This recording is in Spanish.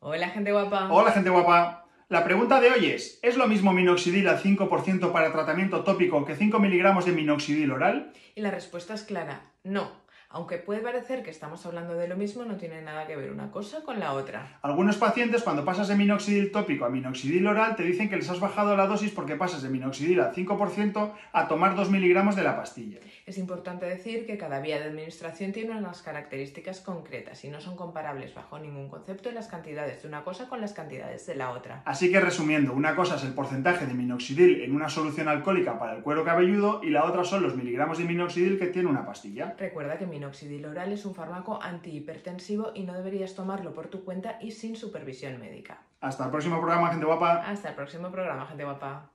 Hola, gente guapa. Hola, gente guapa. La pregunta de hoy es, ¿es lo mismo minoxidil al 5% para tratamiento tópico que 5 miligramos de minoxidil oral? Y la respuesta es clara, no. Aunque puede parecer que estamos hablando de lo mismo, no tiene nada que ver una cosa con la otra. Algunos pacientes cuando pasas de minoxidil tópico a minoxidil oral te dicen que les has bajado la dosis porque pasas de minoxidil al 5% a tomar 2 miligramos de la pastilla. Es importante decir que cada vía de administración tiene unas características concretas y no son comparables bajo ningún concepto las cantidades de una cosa con las cantidades de la otra. Así que resumiendo, una cosa es el porcentaje de minoxidil en una solución alcohólica para el cuero cabelludo y la otra son los miligramos de minoxidil que tiene una pastilla. Recuerda que minoxidil oral es un fármaco antihipertensivo y no deberías tomarlo por tu cuenta y sin supervisión médica. Hasta el próximo programa, gente guapa. Hasta el próximo programa, gente guapa.